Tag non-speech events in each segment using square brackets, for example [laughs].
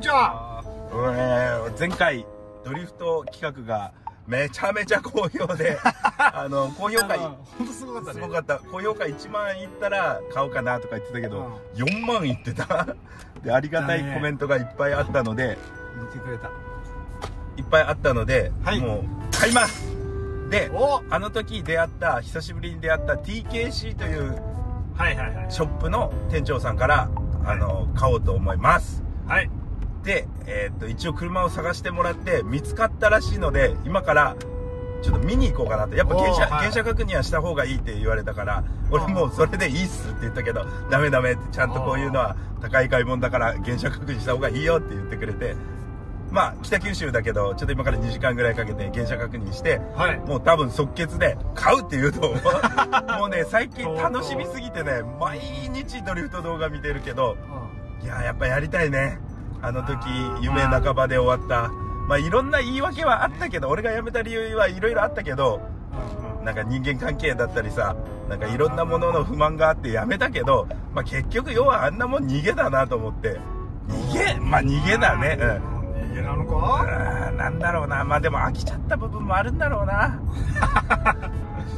にちは。俺、前回、ドリフト企画がめちゃめちゃ好評で、[laughs] あの、高評価、本当すごかったね。すごかった。高評価1万いったら買おうかなとか言ってたけど、4万いってた。で、ありがたいコメントがいっぱいあったので、見てくれた。いっぱいあったので、はいもう、買いますで、おあの時出会った、久しぶりに出会った TKC というはいはいはい。ショップの店長さんから、あの、買おうと思います。はい。で、えーっと、一応車を探してもらって、見つかったらしいので、今から、ちょっと見に行こうかなと。やっぱ原車、原車確認はした方がいいって言われたから、俺もうそれでいいっすって言ったけど、ダメダメって、ちゃんとこういうのは高い買い物だから原車確認した方がいいよって言ってくれて、まあ、北九州だけど、ちょっと今から2時間ぐらいかけて原車確認して、はい。もう多分即決で買うって言うと思う。[laughs] もうね、最近楽しみすぎてね、毎日ドリフト動画見てるけど、いややっぱやりたいねあの時夢半ばで終わった。まあいろんな言い訳はあったけど俺が辞めた理由はいろいろあったけどなんか人間関係だったりさなんかいろんなものの不満があって辞めたけど、まあ、結局要はあんなもん逃げだなと思って。逃げ？まあ逃げだね。うん。逃げなのか？なんだろうな。まあでも飽きちゃった部分もあるんだろうな。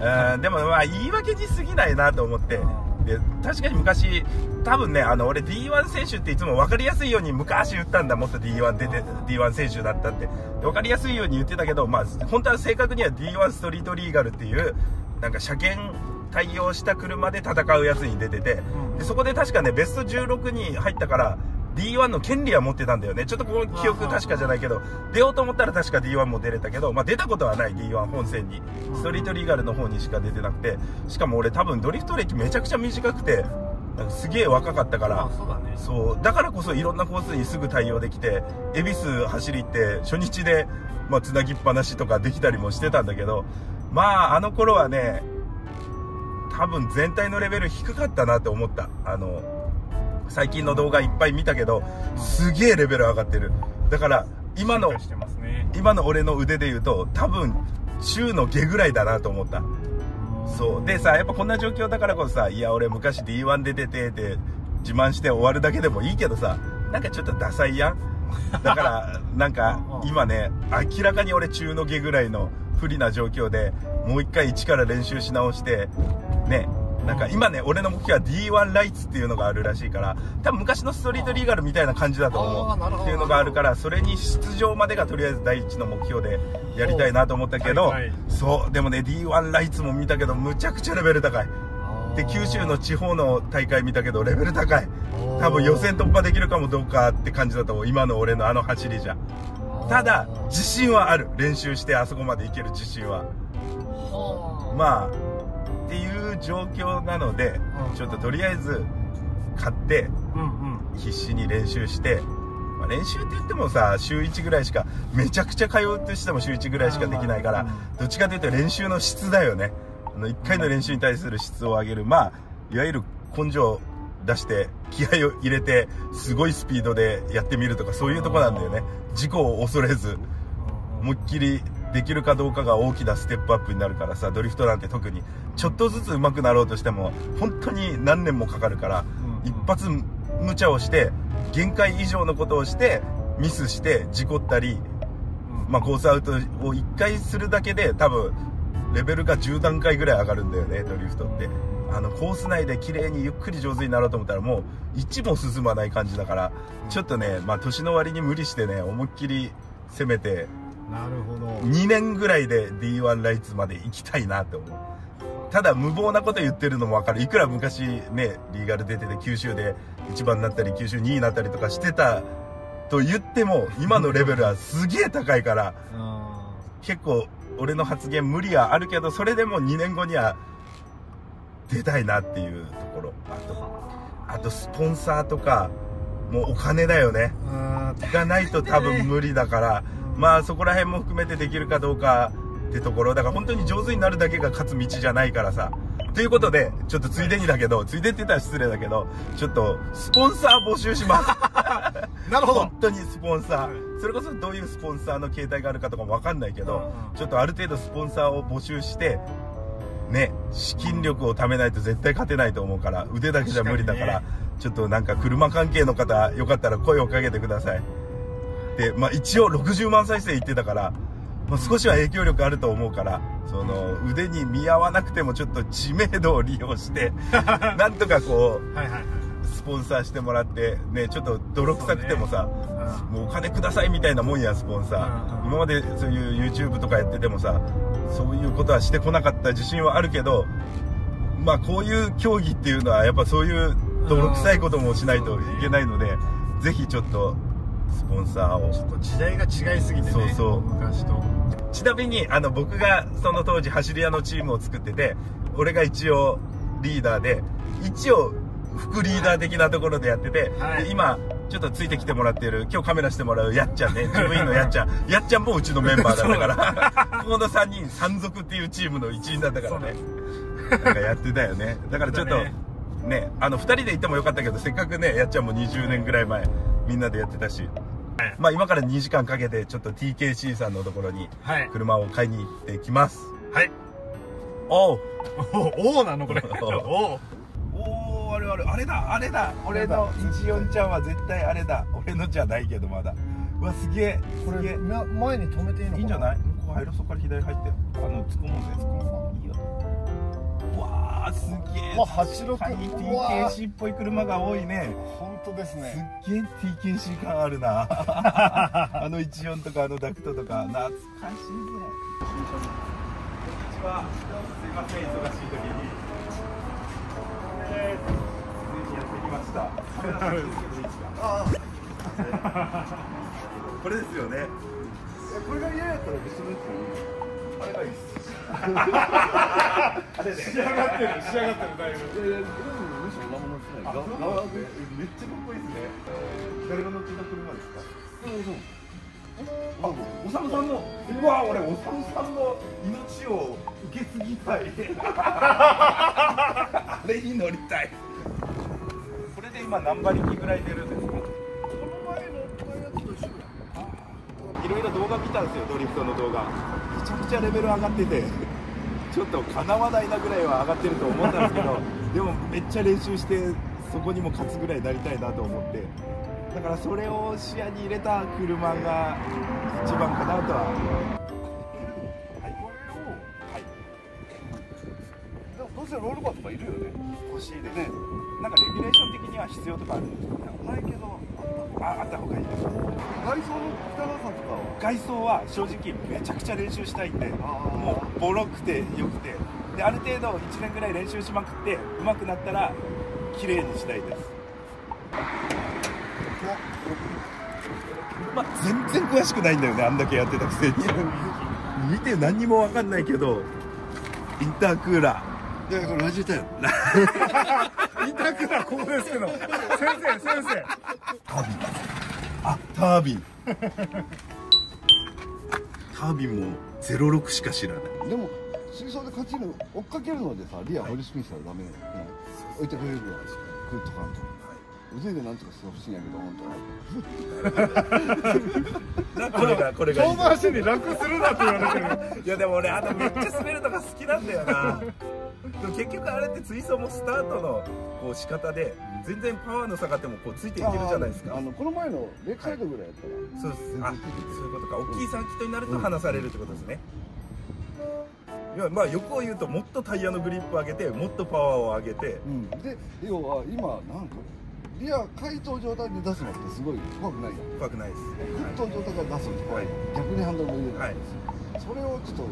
[laughs] うん。でもまあ言い訳に過ぎないなと思ってで確かに昔多分ねあの俺 D1 選手っていつも分かりやすいように昔言ったんだもっと D1 出て D1 選手だったって。分かりやすいように言ってたけどまあ本当は正確には D1 ストリートリーガルっていうなんか車検対応した車で戦うやつに出てて。でそこで確かねベスト16に入ったから D1 の権利は持ってたんだよね。ちょっとこの記憶確かじゃないけど出ようと思ったら確か D1 も出れたけど、まあ、出たことはない D1 本戦に。ストリートリーガルの方にしか出てなくて。しかも俺多分ドリフト歴めちゃくちゃ短くてなんかすげえ若かったから。あ、そうだね。そう。だからこそいろんなコースにすぐ対応できて恵比寿走り行って初日で、まあ、つなぎっぱなしとかできたりもしてたんだけどまああの頃はね多分全体のレベル低かったなって思った。あの最近の動画いっぱい見たけどすげえレベル上がってる。だから今のね。今の俺の腕で言うと多分中の下ぐらいだなと思った。そう。でさやっぱこんな状況だからこそさいや俺昔 D1 で出てて自慢して終わるだけでもいいけどさなんかちょっとダサいやん。だから [laughs] なんか今ね明らかに俺中の下ぐらいの不利な状況でもう一回一から練習し直してねなんか今ね俺の目標は D1 ライツっていうのがあるらしいから多分昔のストリートリーガルみたいな感じだと思う。っていうのがあるからそれに出場までがとりあえず第一の目標でやりたいなと思ったけど、そうでもね D1 ライツも見たけどむちゃくちゃレベル高い。で九州の地方の大会見たけどレベル高い。多分予選突破できるかもどうかって感じだと思う。今の俺のあの走りじゃ。ただ自信はある。練習してあそこまで行ける自信は。まあっていう状況なのでうん。ちょっととりあえず買って。必死に練習して、まあ、練習って言ってもさ週1ぐらいしかめちゃくちゃ通うとしても週1ぐらいしかできないからどっちかというと練習の質だよね。あの1回の練習に対する質を上げるまあいわゆる根性を出して気合を入れてすごいスピードでやってみるとかそういうとこなんだよね。事故を恐れず思いっきりできるかどうかが大きなステップアップになるからさドリフトなんて特にちょっとずつ上手くなろうとしても本当に何年もかかるからうん一発無茶をして限界以上のことをしてミスして事故ったり、まあ、コースアウトを1回するだけで多分レベルが10段階ぐらい上がるんだよねドリフトって。あのコース内で綺麗にゆっくり上手になろうと思ったらもう1も進まない感じだからちょっとね、まあ、年の割に無理してね思いっきり攻めてなるほど。2年ぐらいで D1 ライツまで行きたいなって思う。ただ無謀なこと言ってるのも分かる。いくら昔ねリーガル出てて九州で1番になったり九州2位になったりとかしてたと言っても今のレベルはすげえ高いから結構俺の発言無理はあるけどそれでも2年後には出たいなっていうところ。あとあとスポンサーとかもうお金だよね。うん。がないと多分無理だから、まあそこら辺も含めてできるかどうかってところ。だから本当に上手になるだけが勝つ道じゃないからさ。ということでちょっとついでにだけどついでって言ったら失礼だけどちょっとスポンサー募集します。[laughs] なるほど。本。当にスポンサはいー。それこそどういうスポンサーの形態があるかとかも分かんないけどちょっとある程度スポンサーを募集してね資金力を貯めないと絶対勝てないと思うから腕だけじゃ無理だから確かちょっとなんか車関係の方よかったら声をかけてください。で、まあ一応60万再生いってたから、まあ、少しは影響力あると思うから、その腕に見合わなくてもちょっと知名度を利用して、[laughs] なんとかこう、はいはいはい。スポンサーしてもらって、ね、ちょっと泥臭くてもさ、うもうお金くださいみたいなもんや、スポンサー。うん今までそういう YouTube とかやっててもさ、そういうことはしてこなかった自信はあるけど、まあこういう競技っていうのはやっぱそういう泥臭いこともしないといけないので、ぜひちょっとスポンサーを。ちょっと時代が違いすぎてね。そうそう。昔と。ちなみにあの僕がその当時走り屋のチームを作ってて俺が一応リーダーで一応副リーダー的なところでやってて、はい。で今ちょっとついてきてもらってる今日カメラしてもらうやっちゃんね。[laughs] 事務員のやっちゃん。やっちゃんもうちのメンバーだったから [laughs] ここの3人山賊っていうチームの一員だったからね。なんかやってたよね。だからちょっとだね。ねあの2人で行ってもよかったけどせっかくねやっちゃんも20年ぐらい前みんなでやってたし。はい。まあ今から2時間かけてちょっと TKC さんのところにはい。車を買いに行ってきます。はい。おう。おおなのこれ。おおおおあれあれ。あれだあれだ。俺の14ちゃんは絶対あれだ。俺のじゃないけどまだ。うわすげえ。これすげえ。な前に止めていいのかいいんじゃない？ここ入ろう。そこから左入って。あの突っ込むんで。すいいよ。うわあすげえ。うわ86はい、TKC っぽい車が多いね。本当ですすねっげえ TKC 感あるな。[laughs] あの14とかあのダクトとか。懐かしいねこんにちは。すいません忙しい時に。えーついにやってきました。カメラ撮ってるけどいいですかこれですよね。これが嫌やったら別にあれがいいです仕上がってる仕上がってるだいぶいやいやむしろ何もしてないあそうなんですねめっちゃかっこいいですね誰が乗ってた車ですかあ、おさむさんの、うわ、俺、おさむさんの命を受け継ぎたい。あれに乗りたい。これで今何馬力ぐらい出るんですか。この前のやつと一緒だいろいろ動画見たんですよ、ドリフトの動画。めちゃくちゃレベル上がってて。ちょっとかなわないなぐらいは上がってると思ったんですけど、でもめっちゃ練習して、そこにも勝つぐらいになりたいなと思って。だからそれを視野に入れた車が一番かなとは。はい。これをはい。どうせロールバーとかいるよね欲しいですね。なんかレギュレーション的には必要とかあるんですか？ないけどあ、あった方がいいです。外装の北川さんとかは外装は正直めちゃくちゃ練習したいんで、もうボロくて良くて、である程度1年ぐらい練習しまくって上手くなったら綺麗にしたいです。まあ全然詳しくないんだよね。あんだけやってたくせに。[laughs] 見て何にもわかんないけど、インタークーラー。でこれラジオタイム。インタークーラーここですけど。先生先生。タービン。あタービン。タービンも06しか知らない。でも水槽で勝ちる追っかけるのでさリア掘りすぎしたらダメよ、置いてくれるやんクッとかんと腕でなんとかしてほしいんやけど本当はこれが [laughs] これがいい。遠回しに楽するなって言われてる。いやでも俺あのめっちゃ滑るのが好きなんだよなでも結局あれって追走もスタートのこう仕方で全然パワーの差があってもこうついていけるじゃないですか。あのこの前のレックサイドぐらいやったら、そうですあそういうことか。大きいサーキットになると離されるってことですね、いやまあ欲を言うともっとタイヤのグリップ上げてもっとパワーを上げて。うん、で要は今なんかリア解凍状態で出すのってすごい怖くないやん。怖くないです。沸騰状態から出すのって怖い、逆にハンドルも入れる、はい。それをちょっと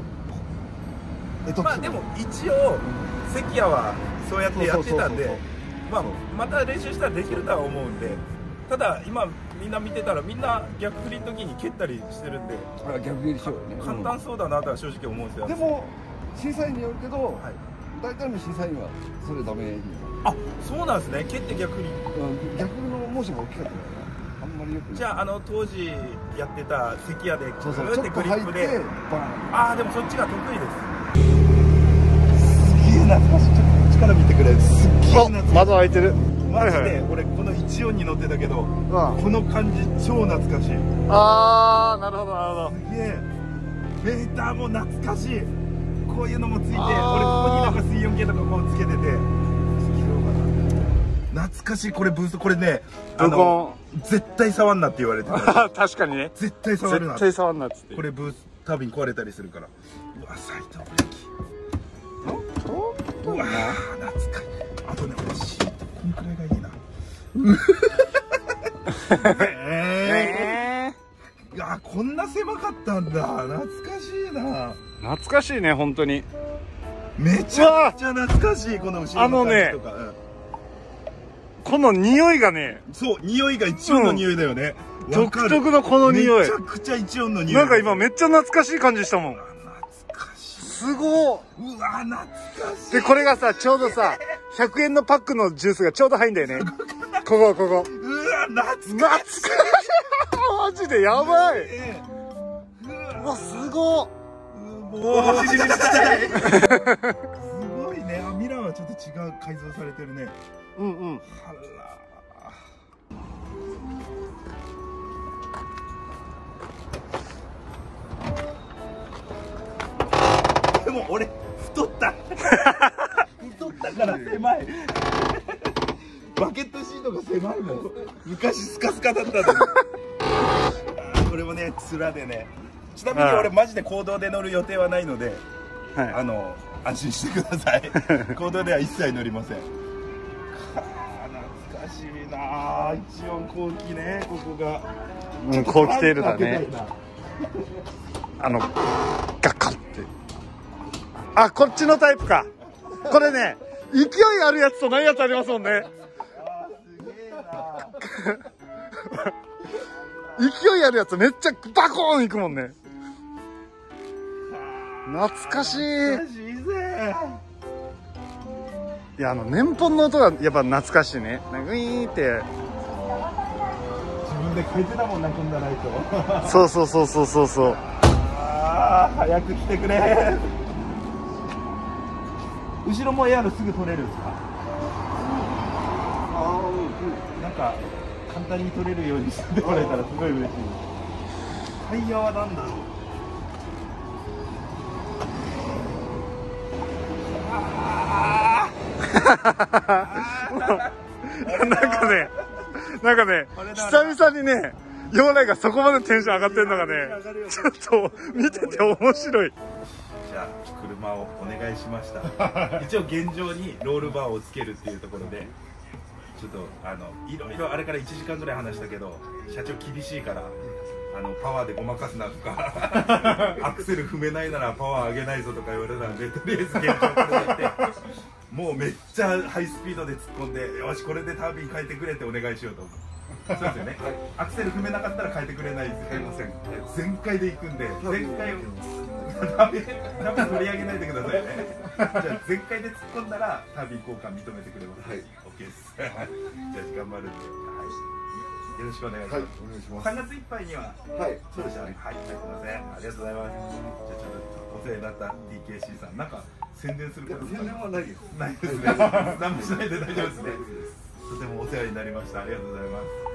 まあでも一応関谷はそうやってやってたんでまあまた練習したらできるとは思うんでただ今みんな見てたらみんな逆振りの時に蹴ったりしてるんであ逆切りしようよね簡単そうだなとは正直思うんですよ、でも審査員によるけど、はい、大体の審査員はそれダメあそうなんですね。蹴って逆振り。うん逆のモーションが大きかったからあんまりよくじゃああの当時やってた関谷でそうそうこうやってグリップでああでもそっちが得意です懐かしい。ちょっとこっちから見てくれすっげえ窓開い。てるマジで俺この14に乗ってたけどこの感じ超懐かしい。あーなるほどなるほどすげえメーターも懐かしい。こうい。うのもつい。て俺ここになんか水温計とかこうつけてて懐かしい。これブースこれねあの絶対触んなって言われてた確かにね絶対触るな絶対触んなっつってこれブースタービン壊れたりするからうわサイドブレーキうわ懐かしい。あとね俺シートこんくらいがいいな。え [laughs] えー、いやこんな狭かったんだ。懐かしいな。ー懐かしいね本当に。めちゃくちゃ懐かしいこの後ろあのね感じとか。うん。この匂いがね。そう匂いが一音の匂いだよね、わかる。独特のこの匂い。めちゃくちゃ一音の匂い。なんか今めっちゃ懐かしい感じしたもんすごうわ懐かしい。いでこれがさちょうどさ100円のパックのジュースがちょうど入んだよね。ここここ。うわ懐か懐かしい。[laughs] マジでやばい。しいうわすごっもう走りたい [laughs] すごいね。あミラーはちょっと違う改造されてるね。うんうんも俺太った。太ったから狭い。バケットシートが狭いもん。昔スカスカだったのこれもね面でね。ちなみに俺マジで公道で乗る予定はないのであはの安心してください。[laughs] 行動では一切乗りません。はあ懐かしいな。あ一応後期ねここが。いうんこう来てるだね。あのガッカってあこっちのタイプか。これね勢いあるやつとないやつありますもんね。勢いあるやつめっちゃバコーンいくもんね。懐かしい。いやあの年本の音がやっぱ懐かしいね。なんかウィーンって。自分でてたもんなこんなライト。そうそうそうそうそうそう。ああ早く来てくれ後ろもエアロすぐ取れるんですか？なんか簡単に取れるようにしてもらえたらすごい嬉しい。タイヤは何だろう。[laughs] なんかねなんかね久々にねヨネがそこまでテンション上がってるのがねちょっと見てて面白い。じ車をお願いしました。[laughs] 一応現状にロールバーをつけるっていうところでちょっとあのいろいろあれから1時間ぐらい話したけど社長厳しいからあのパワーでごまかすなとか [laughs] アクセル踏めないならパワー上げないぞとか言われたんでとりあえず現状これでいってもうめっちゃハイスピードで突っ込んでよしこれでタービン変えてくれってお願いしようと。思うそうですよね、アクセル踏めなかったら変えてくれないです。よね全開で行くんで全開ダメダメ取り上げないでくださいねじゃあ全開で突っ込んだらタービン交換認めてくれますはい OK ですじゃあ頑張るんで、はい、よろしくお願いします、はいお願いします3月いっぱいにははいそうでしたねはい、すいません。ありがとうございます。じゃあちょっとお世話になった DKC さん、なんか宣伝すること全然はないですないですね。[laughs] 何もしないで大丈夫ですね。とてもお世話になりました。ありがとうございます。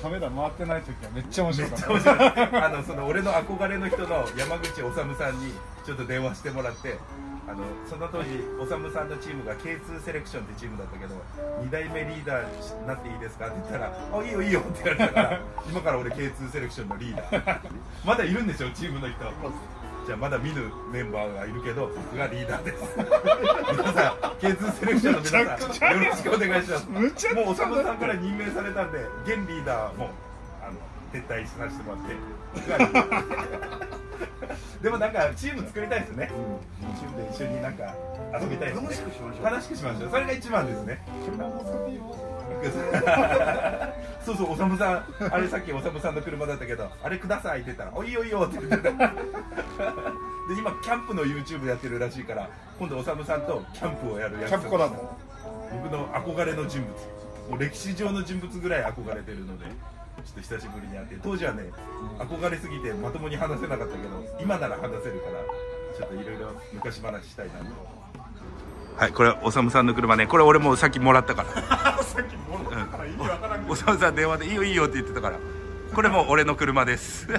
カメラ回ってない時はめっちゃ面白かった。面白い。あのその俺の憧れの人の山口修さんにちょっと電話してもらってあのその当時修さんのチームが K2 セレクションってチームだったけど2代目リーダーになっていいですかって言ったら「あいいよいいよ」って言われたから今から俺 K2 セレクションのリーダーまだいるんでしょチームの人。じゃあまだ見ぬメンバーがいるけど僕がリーダーです。[laughs] 皆さん K2 セレクションの皆さんよろしくお願いします。もうおさむさんから任命されたんで現リーダーもあの撤退させてもらって [laughs] でもなんかチーム作りたいですね、チームで一緒になんか遊びたいですね。楽しくしましょう。楽しくしましょう。それが一番ですね [laughs] そうそう、おさむさん、あれさっきおさむさんの車だったけど、あれくださいって言ったら、おいいよいいよって言ってた。で、今、キャンプの YouTube やってるらしいから、今度おさむさんとキャンプをやるやつ。キャンプコラボ僕の憧れの人物。もう歴史上の人物ぐらい憧れてるので、ちょっと久しぶりに会って、当時はね、憧れすぎてまともに話せなかったけど、今なら話せるから、ちょっといろいろ昔話したいなと。はい、これおさむさんの車ね、これ俺もうさっきもらったから。さっきもらったから意味わからんけど。おさむさん電話で「いいよいいよ」って言ってたから。これも俺の車です。[laughs] めっ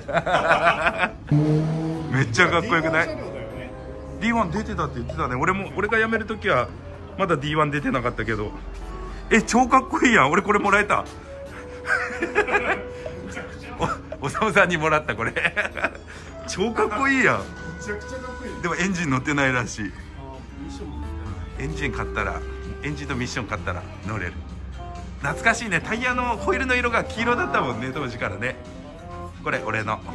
ちゃかっこよくない？D1 出てたって言ってたね。俺も俺が辞める時はまだ D1 出てなかったけど。え超かっこいいやん。俺これもらえた。[laughs] おおさむさんにもらったこれ。[laughs] 超かっこいいやん。めちゃくちゃかっこいい。でもエンジン乗ってないらしいエンジン買ったらエンジンとミッション買ったら乗れる。懐かしいね。タイヤのホイールの色が黄色だったもんね当時からね。これ俺の。[laughs]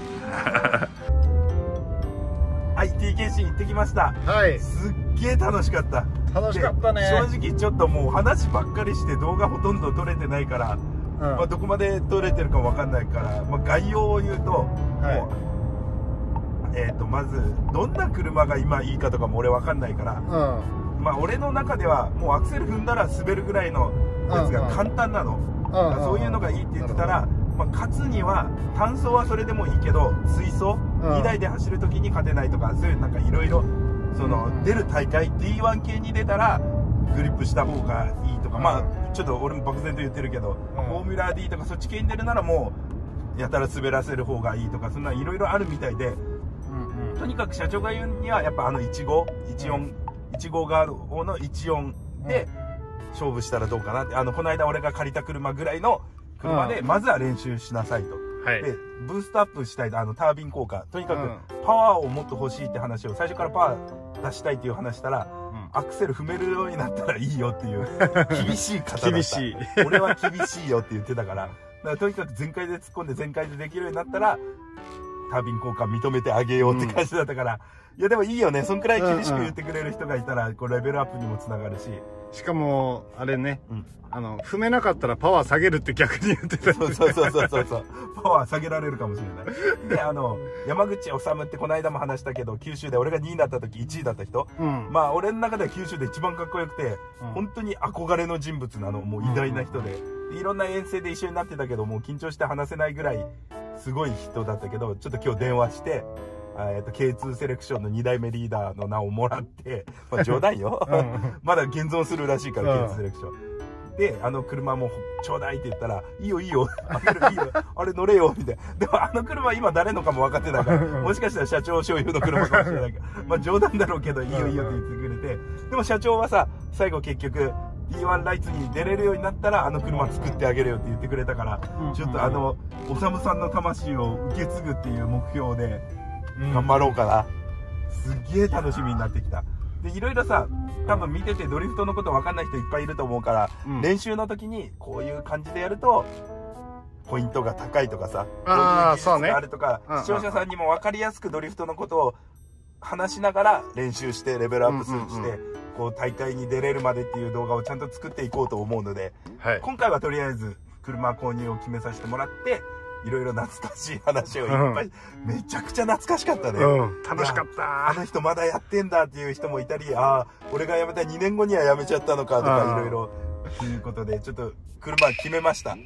はい TKC 行ってきました。はい。すっげえ楽しかった。楽しかったね。で正直ちょっともう話ばっかりして動画ほとんど撮れてないから、まあ、どこまで撮れてるかわかんないから、まあ、概要を言うと、はい。もうえー、とまずどんな車が今いいかとかも俺わかんないから、うんまあ、俺の中ではもうアクセル踏んだら滑るぐらいのやつが簡単なの、そういうのがいいって言ってたら、まあ、勝つには単走はそれでもいいけど水走、うん。2台で走る時に勝てないとかそういうなんかいろいろその、うん出る大会 D1 系に出たらグリップした方がいいとか、うん。まあちょっと俺も漠然と言ってるけど、うん。フォーミュラー D とかそっち系に出るならもうやたら滑らせる方がいいとかそんないろいろあるみたいでとにかく社長が言うにはやっぱあの15、14、15ガードの14で勝負したらどうかなって、あの、この間俺が借りた車ぐらいの車で、うん。まずは練習しなさいと。はい。で、ブーストアップしたいと、あの、タービン効果。とにかうん。く、パワーをもっと欲しいって話を、最初からパワー出したいっていう話したら、アクセル踏めるようになったらいいよっていう、[laughs] 厳しい方だった。厳しい。俺は厳しいよって言ってたから、だからとにかく全開で突っ込んで全開でできるようになったら、タービン効果認めてあげようって感じだったから、いやでもいいよね。そんくらい厳しく言ってくれる人がいたら、こうレベルアップにもつながるし。しかもあれね、うんあの踏めなかったらパワー下げるって逆に言ってたそうそうそうそうそうそう。パワー下げられるかもしれない。で、あの、山口治ってこの間も話したけど、九州で俺が2位になった時1位だった人。うんまあ俺の中では九州で一番かっこよくて、うん本当に憧れの人物なの。もう偉大な人で。でいろんな遠征で一緒になってたけど、もう緊張して話せないぐらい、すごい人だったけど、ちょっと今日電話して、あえっと K2 セレクションの2代目リーダーの名をもらって、[laughs] まあ冗談よ。うん。まだ現存するらしいから、うん。K2 セレクション。で、あの車もちょうだいって言ったら、いいよいいよ、あげるいいよ、あれ乗れよ、みたいな。でもあの車今誰のかも分かってないから、もしかしたら社長所有の車かもしれないから、まあ冗談だろうけど、いいよいいよって言ってくれて、でも社長はさ、最後結局、D1 ライツに出れるようになったら、あの車作ってあげるよって言ってくれたからうん、ちょっとあの、おさむさんの魂を受け継ぐっていう目標で、うん。頑張ろうかな。すっげえ楽しみになってきた。で、いろいろさ、多分見ててドリフトのこと分かんない人いっぱいいると思うから、うん。練習の時にこういう感じでやると、ポイントが高いとかさ、あーこうあるとか、そうね視聴者さんにも分かりやすくドリフトのことを話しながら練習してレベルアップして、うんうんこう大会に出れるまでっていう動画をちゃんと作っていこうと思うので、はい。今回はとりあえず車購入を決めさせてもらって、いろいろ懐かしい話をいっぱい、めちゃくちゃ懐かしかったね。うん。楽しかった。あの人まだやってんだっていう人もいたり、ああ、俺が辞めた2年後には辞めちゃったのかとかうん。いろいろ、ということで、ちょっと車決めました。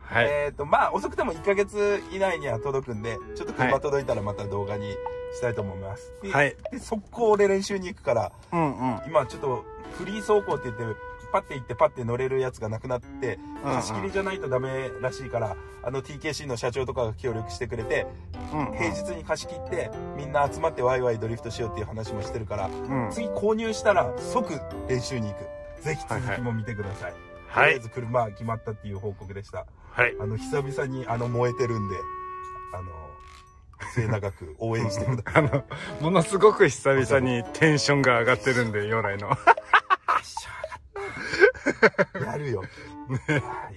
はい。えっ、と、まあ、遅くても1ヶ月以内には届くんで、ちょっと車届いたらまた動画にしたいと思います。ではいで、速攻で練習に行くから、うんうん今ちょっとフリー走行って言って、パッて行ってパッて乗れるやつがなくなって、うんうん貸し切りじゃないとダメらしいから、あの TKC の社長とかが協力してくれて、うん平日に貸し切って、みんな集まってワイワイドリフトしようっていう話もしてるから、うん次購入したら即練習に行く。ぜひ続きも見てください。とりあえず車決まったっていう報告でした。はいあの、久々にあの燃えてるんで、あの、末永く応援してください。[laughs] あのものすごく久々にテンションが上がってるんで陽来のやるよ。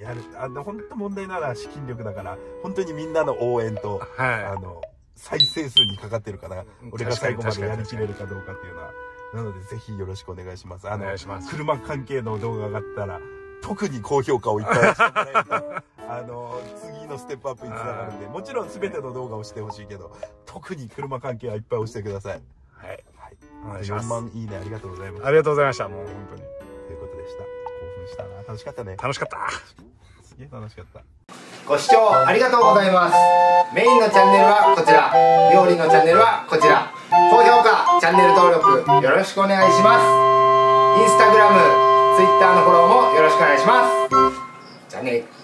やる。あの、本当問題なら資金力だから、本当にみんなの応援と、あはの、再生数にかかってるから、俺が最後までやりきれるかどうかっていうのは。なので、ぜひよろしくお願いします。あおの願いします、車関係の動画が上がったら、特に高評価をいっぱいしてもらえると、あの、次のステップアップにつながるんで、もちろん全ての動画をしてほしいけど、特に車関係はいっぱい押してください。いはいはい。お願いします4万いいねありがとうございます。ありがとうございましたもう本当にということでした。興奮したな。楽しかったね。楽しかったすげえ楽しかった。ご視聴ありがとうございますメインのチャンネルはこちら料理のチャンネルはこちら高評価チャンネル登録よろしくお願いしますインスタグラムツイッターのフォローもよろしくお願いしますじゃあね